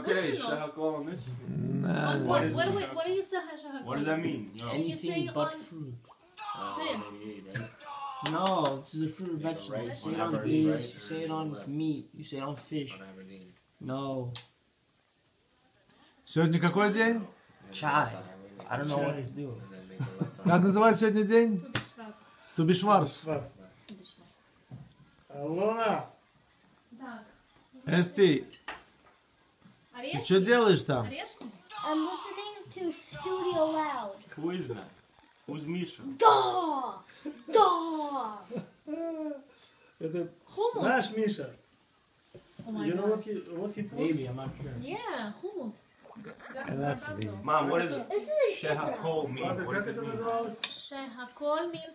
okay, Nah. What? What, what, what, what do you say shehakol? What does that mean? Anything but on... fruit. Oh. No, this is a fruit or vegetable. You say it on beans, you say it on meat, you say it on fish. No. Сегодня какой день? Чай. I don't know what he's doing. Как называется сегодня день? Тубишварц. Луна. Да. Эсти. Ты Орешки? что делаешь там? Орешки? I'm listening to Studio Loud. That? Who's Misha? Da! Da! это Hummus. наш Миша. Oh my You know god. what he, what he posts? Maybe, I'm not sure. Yeah, hummus. And that's me. Mom, what is shahakol mean? What does it это mean? Shehakol means